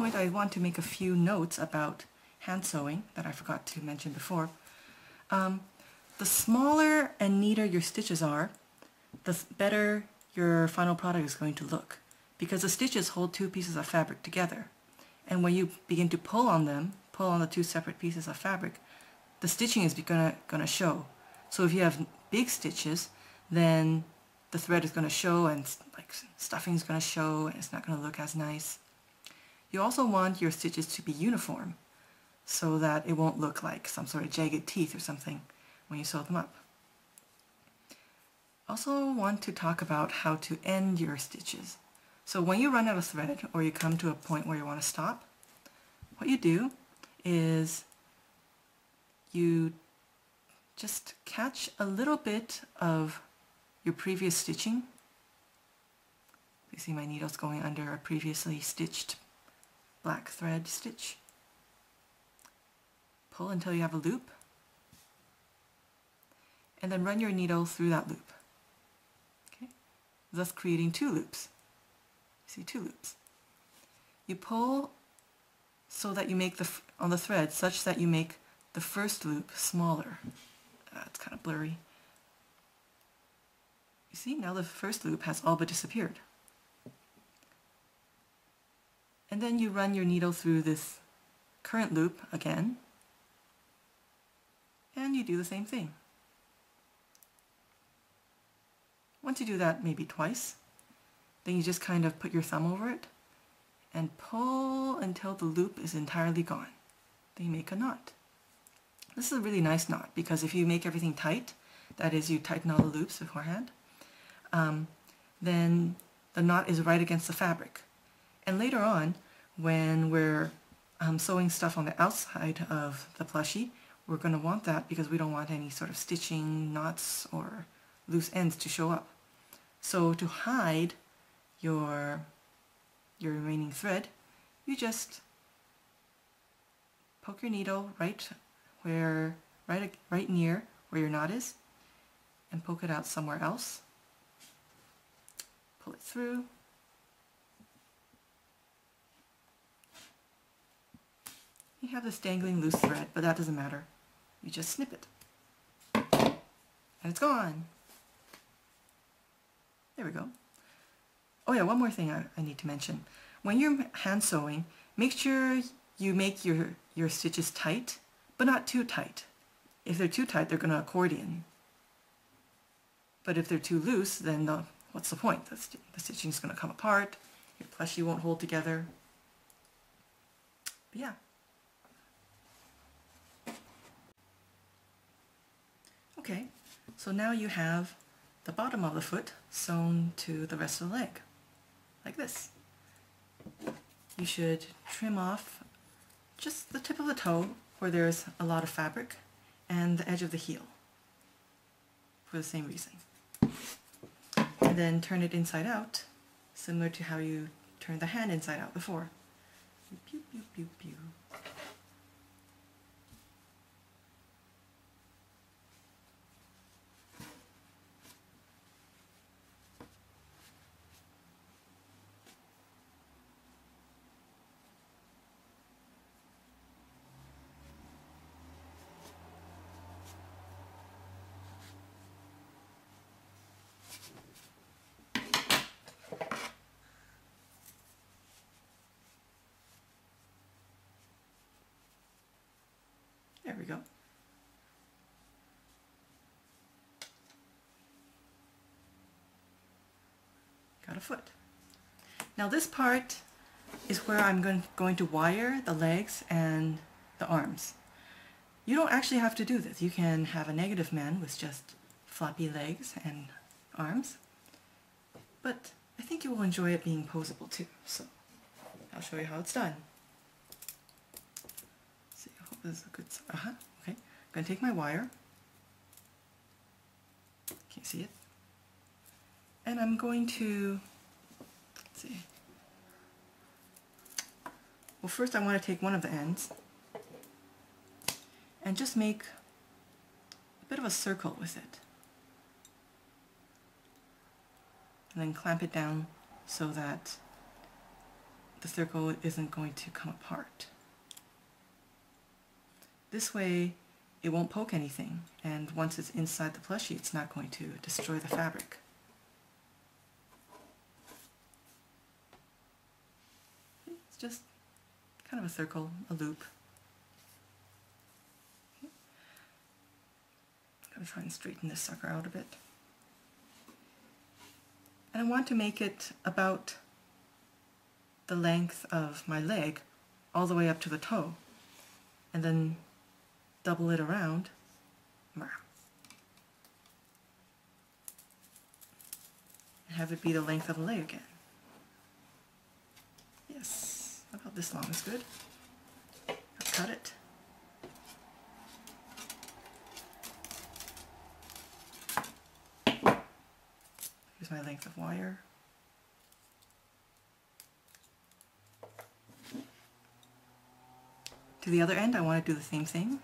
point I want to make a few notes about hand sewing that I forgot to mention before. Um, the smaller and neater your stitches are, the better your final product is going to look because the stitches hold two pieces of fabric together and when you begin to pull on them, pull on the two separate pieces of fabric, the stitching is gonna, gonna show. So if you have big stitches, then the thread is gonna show and like stuffing is gonna show and it's not gonna look as nice. You also want your stitches to be uniform so that it won't look like some sort of jagged teeth or something when you sew them up. Also want to talk about how to end your stitches. So when you run out of thread or you come to a point where you want to stop, what you do is you just catch a little bit of your previous stitching. You see my needles going under a previously stitched black thread stitch. Pull until you have a loop and then run your needle through that loop, okay? thus creating two loops. See, two loops. You pull so that you make the, on the thread, such that you make the first loop smaller. Uh, it's kind of blurry. You see, now the first loop has all but disappeared. And then you run your needle through this current loop again, and you do the same thing. Once you do that maybe twice, then you just kind of put your thumb over it and pull until the loop is entirely gone. Then you make a knot. This is a really nice knot because if you make everything tight, that is you tighten all the loops beforehand, um, then the knot is right against the fabric. And later on, when we're um, sewing stuff on the outside of the plushie, we're going to want that because we don't want any sort of stitching, knots, or loose ends to show up. So to hide your, your remaining thread, you just poke your needle right where, right, right near where your knot is and poke it out somewhere else. Pull it through. You have this dangling loose thread, but that doesn't matter. You just snip it. And it's gone. There we go. Oh yeah, one more thing I, I need to mention. When you're hand sewing, make sure you make your, your stitches tight, but not too tight. If they're too tight, they're going to accordion. But if they're too loose, then the, what's the point? The, st the stitching is going to come apart, your plushie won't hold together. But yeah. Okay, so now you have the bottom of the foot sewn to the rest of the leg like this. You should trim off just the tip of the toe where there's a lot of fabric and the edge of the heel for the same reason. And then turn it inside out, similar to how you turned the hand inside out before. Pew, pew, pew, There we go. Got a foot. Now this part is where I'm going, to wire the legs and the arms. You don't actually have to do this. You can have a negative man with just floppy legs and arms. But I think you will enjoy it being posable too. So I'll show you how it's done this is a good, uh-huh, okay. I'm going to take my wire, can't see it, and I'm going to, let's see, well first I want to take one of the ends and just make a bit of a circle with it. And then clamp it down so that the circle isn't going to come apart. This way it won't poke anything and once it's inside the plushie it's not going to destroy the fabric. It's just kind of a circle, a loop. I'm going to try and straighten this sucker out a bit. And I want to make it about the length of my leg all the way up to the toe and then double it around and have it be the length of a leg again. Yes, about this long is good. I'll cut it. Here's my length of wire. To the other end I want to do the same thing.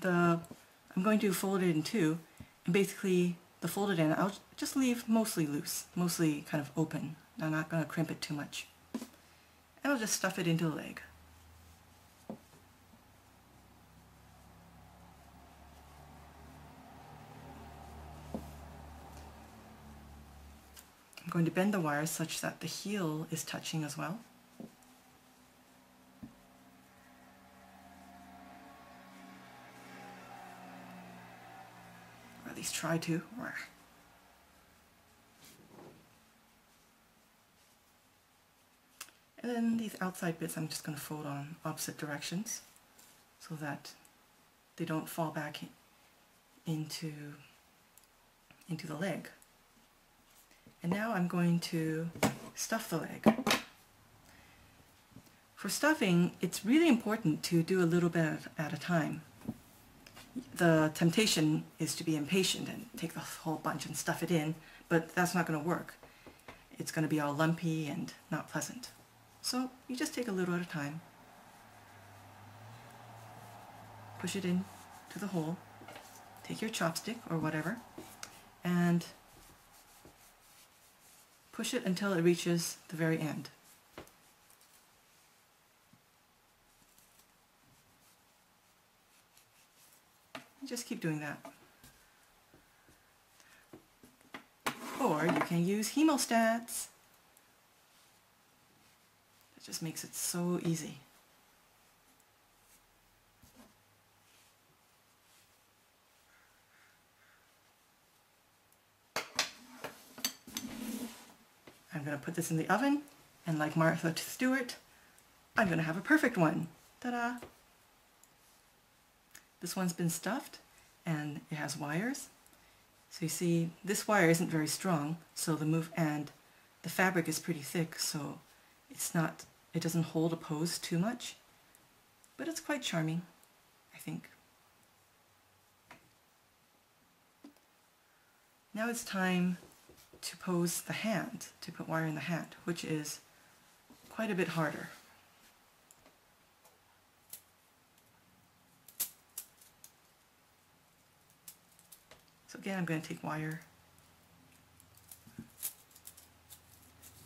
The I'm going to fold it in two, and basically the folded end I'll just leave mostly loose, mostly kind of open. I'm not going to crimp it too much. And I'll just stuff it into the leg. I'm going to bend the wires such that the heel is touching as well. Least try to. And then these outside bits I'm just going to fold on opposite directions so that they don't fall back into, into the leg. And now I'm going to stuff the leg. For stuffing, it's really important to do a little bit at a time. The temptation is to be impatient and take the whole bunch and stuff it in, but that's not going to work. It's going to be all lumpy and not pleasant. So you just take a little at a time. Push it in to the hole. Take your chopstick or whatever and push it until it reaches the very end. Just keep doing that. Or you can use hemostats That just makes it so easy. I'm going to put this in the oven and like Martha Stewart, I'm going to have a perfect one. Ta-da! This one's been stuffed and it has wires. So you see this wire isn't very strong so the move and the fabric is pretty thick so it's not it doesn't hold a pose too much, but it's quite charming, I think. Now it's time to pose the hand, to put wire in the hand, which is quite a bit harder. So again, I'm going to take wire.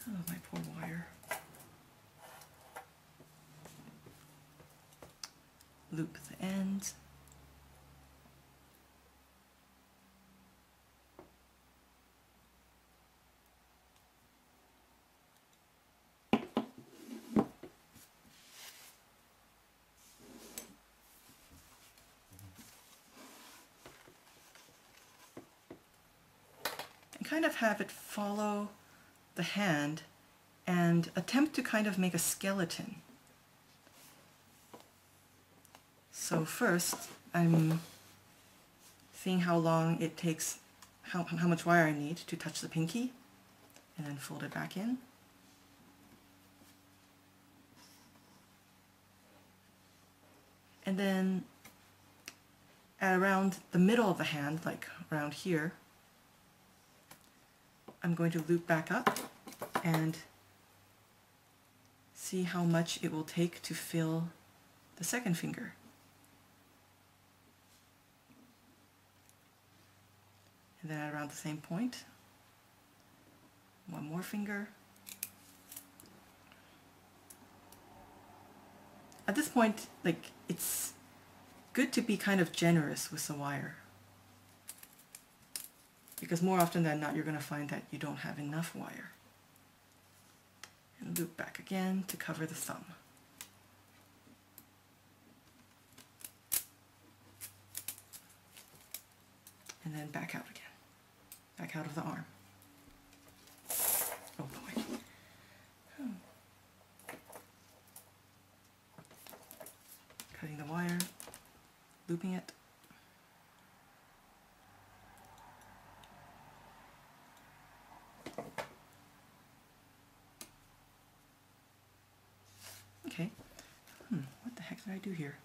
Oh, my poor wire. loop the ends. And kind of have it follow the hand and attempt to kind of make a skeleton. So first, I'm seeing how long it takes, how, how much wire I need to touch the pinky, and then fold it back in. And then at around the middle of the hand, like around here, I'm going to loop back up and see how much it will take to fill the second finger. And then at around the same point, one more finger. At this point, like, it's good to be kind of generous with the wire. Because more often than not, you're going to find that you don't have enough wire. And loop back again to cover the thumb. And then back out again. Back out of the arm. Oh boy. Cutting the wire, looping it. Okay. Hmm, what the heck did I here?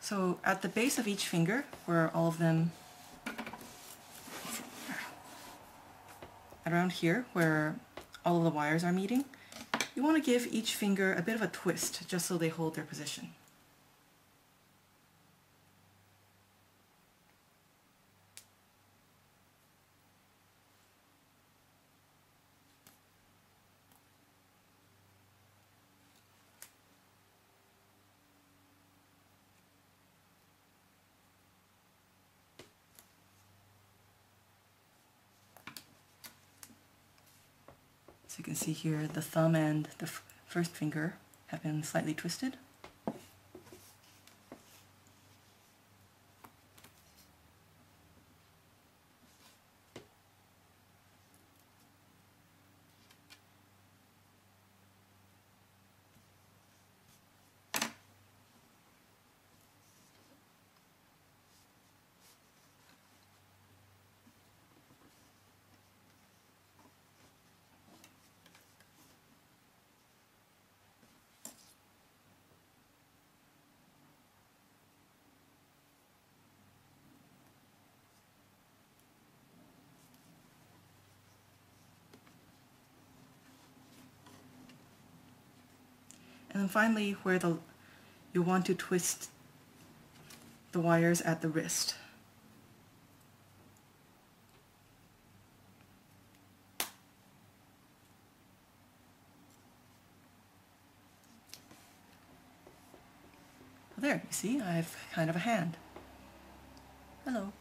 So at the base of each finger, where all of them, around here, where all of the wires are meeting, you want to give each finger a bit of a twist, just so they hold their position. You can see here the thumb and the first finger have been slightly twisted. Then finally, where the you want to twist the wires at the wrist. Well, there, you see, I have kind of a hand. Hello.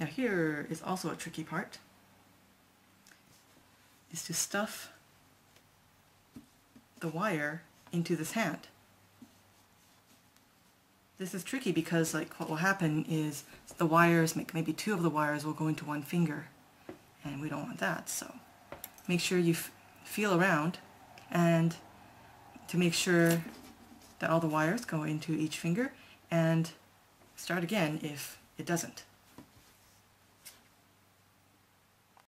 Now here is also a tricky part, is to stuff the wire into this hand. This is tricky because like what will happen is the wires, make maybe two of the wires will go into one finger and we don't want that so make sure you feel around and to make sure that all the wires go into each finger and start again if it doesn't.